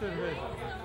对对。